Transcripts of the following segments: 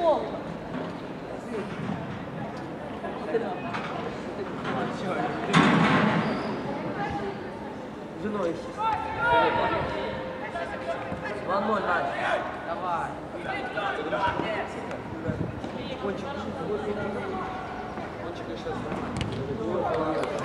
пол. Женой сейчас. 2-0, Надя. Давай. Кончик. Кончик сейчас.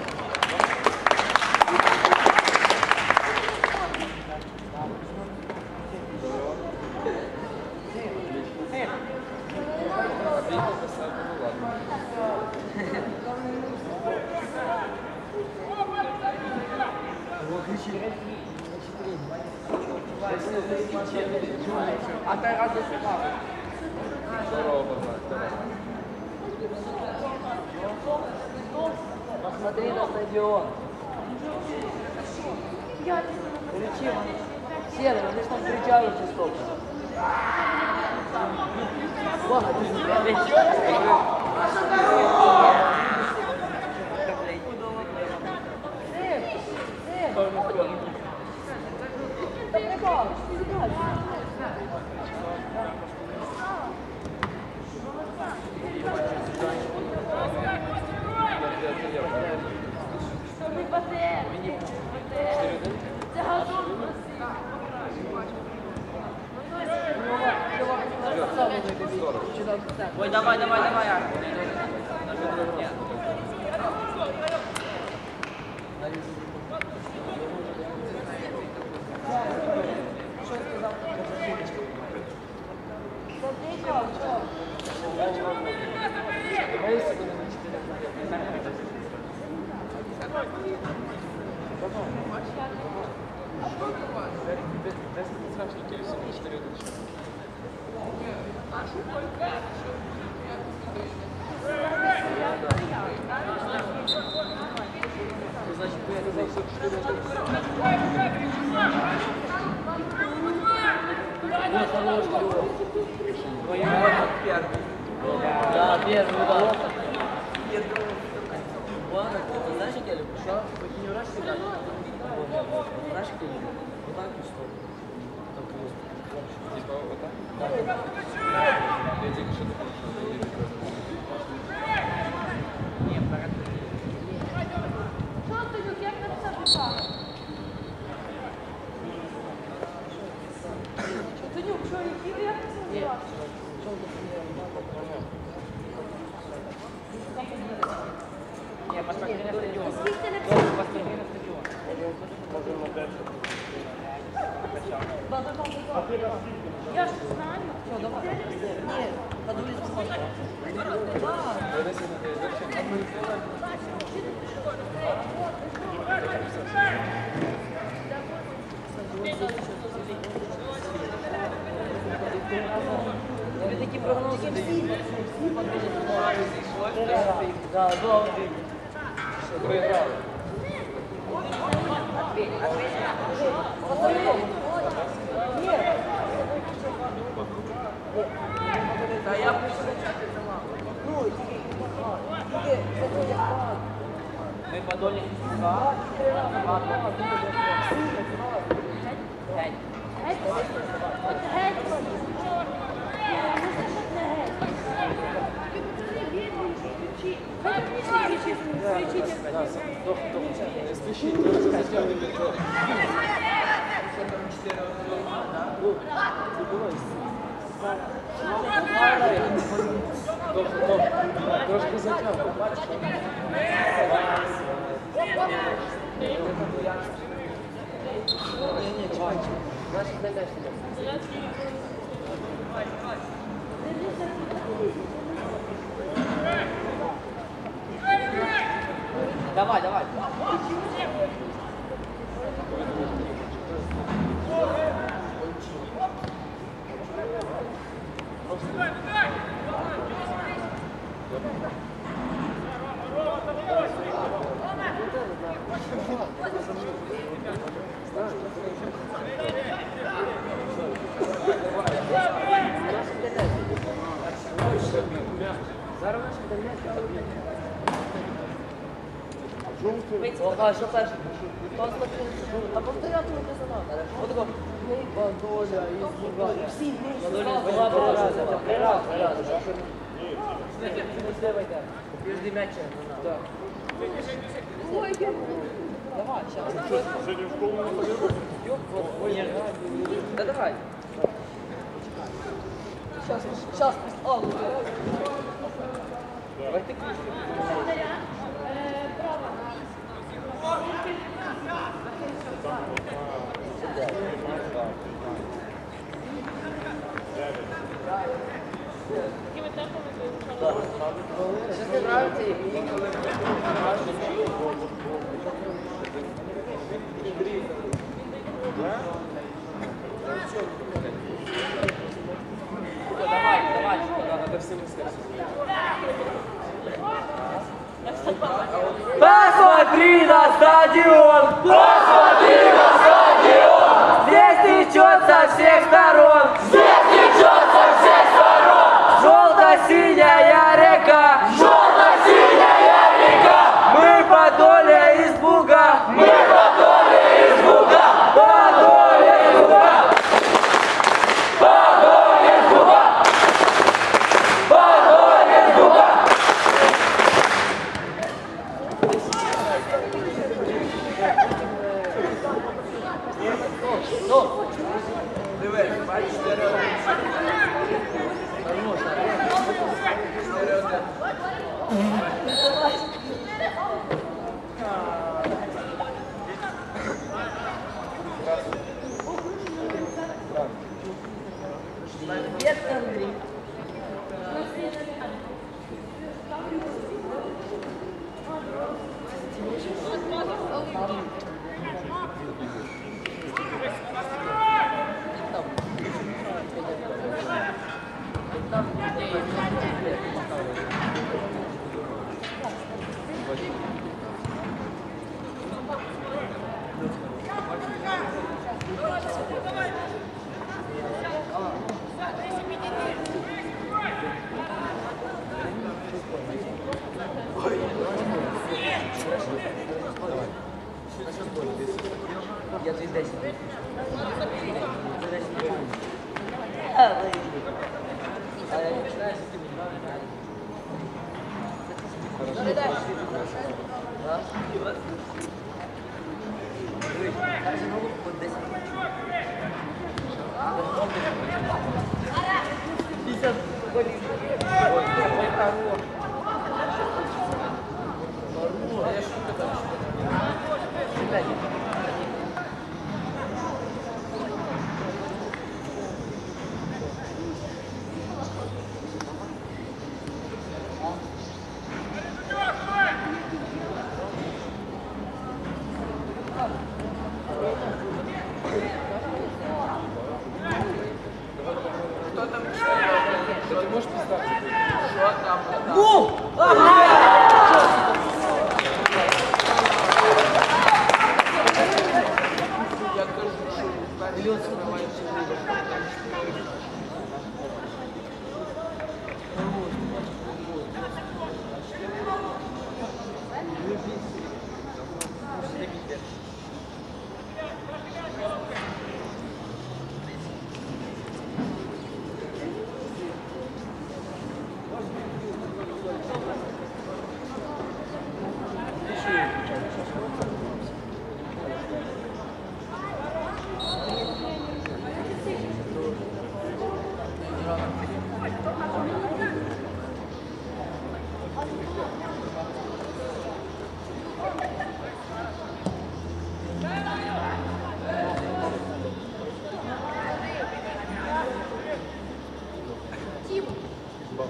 смотри на стадион. Кричи, он... Серый, он лишь там кричал уже сколько. Ладно, ты Ой, давай, давай, давай. Добре, добре. Трошки затягне. Наші не сидять. Давай, давай. Зараз наші О, а що перший? Хто злочинця? А повторяти не казано. Отако. Ми подоля і збуга. І всі вместе. Була три рази. Три рази. Три рази. Не сливайте. Піжди м'яча. Так. Ой, я Давай, сейчас. Да давай. Сейчас, сейчас. А, ну, Давай ты Благодаря. Е, Право. Сейчас Посмотри на стадион! Посмотри на стадион! Здесь течет со всех сторон!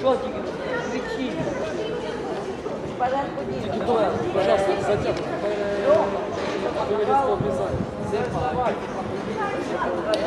Що тільки? Кричіть. Тільки давай, пожалуйста, затягуй. Говорить, обрезай. Закрывай. Закрывай.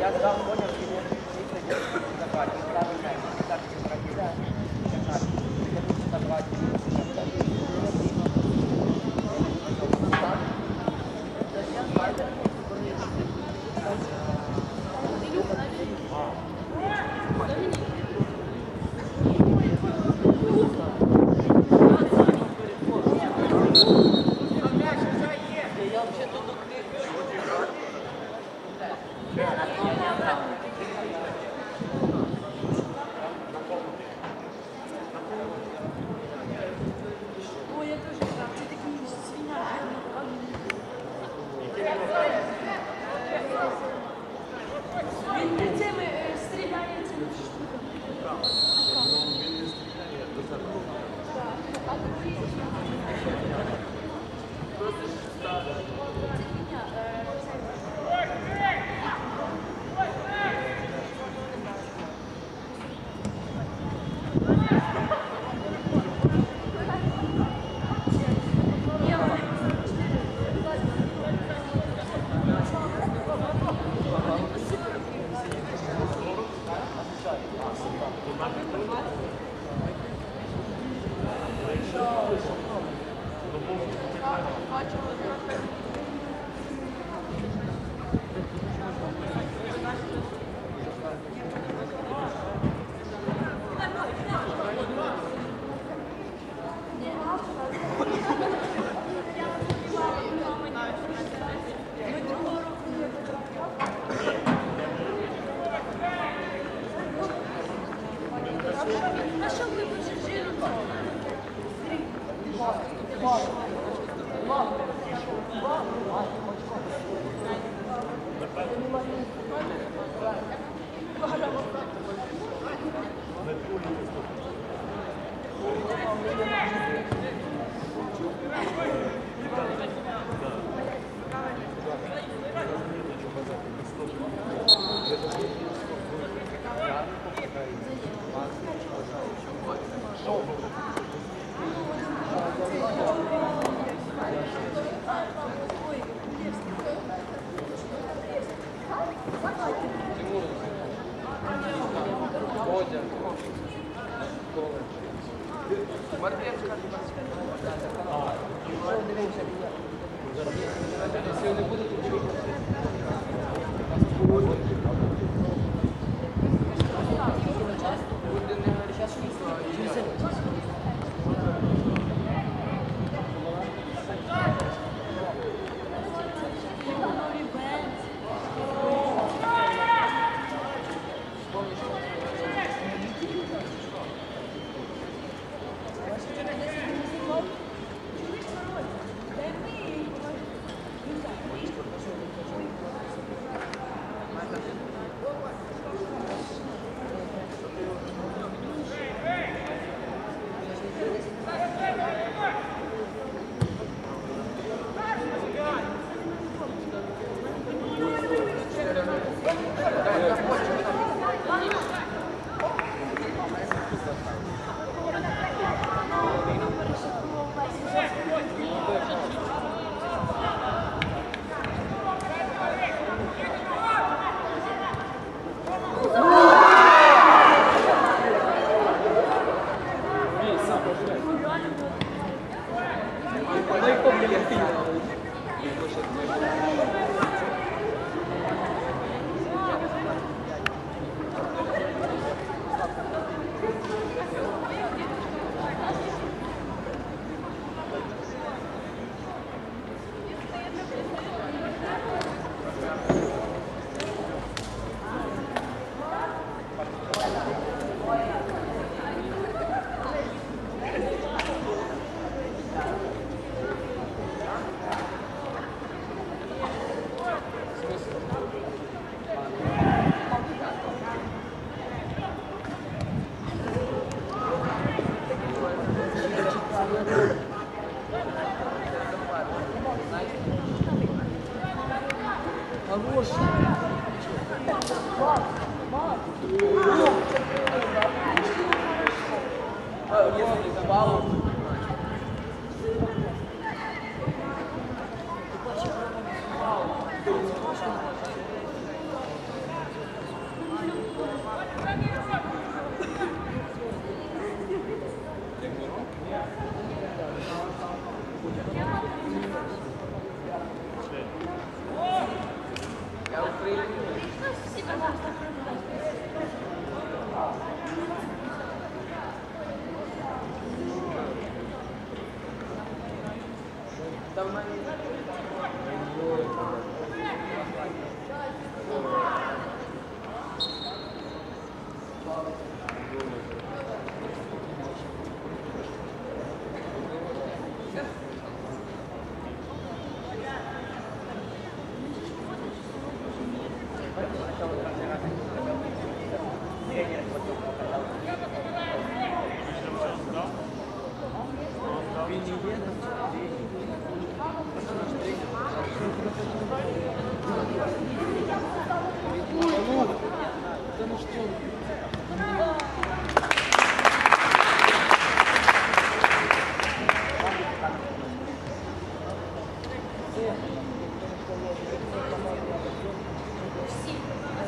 Я сразу понял,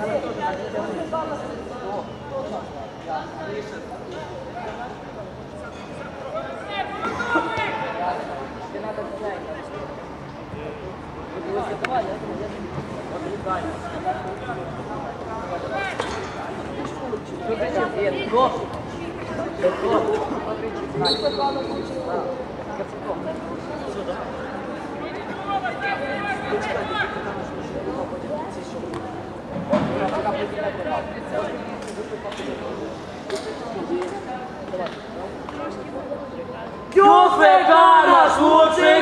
ЮФК Juffe Galas Wurzel!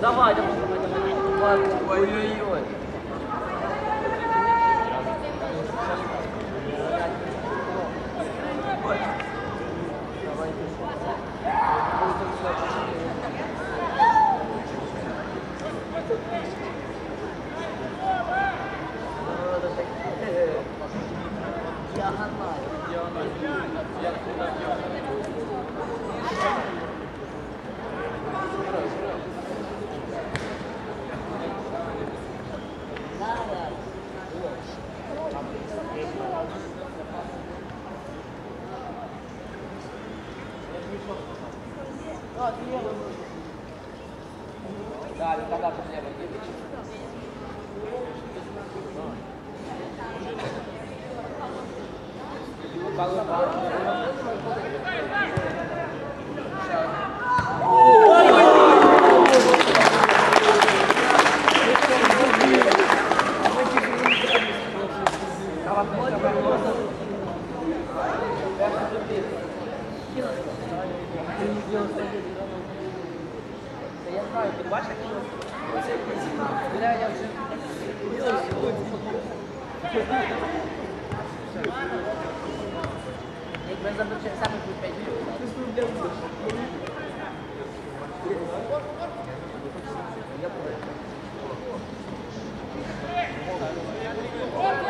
Давай, давай, давай, давай. Ой-ой-ой. Я знаю, ти бачиш, що Бля, я вже Якби забив саме тут 5 Thank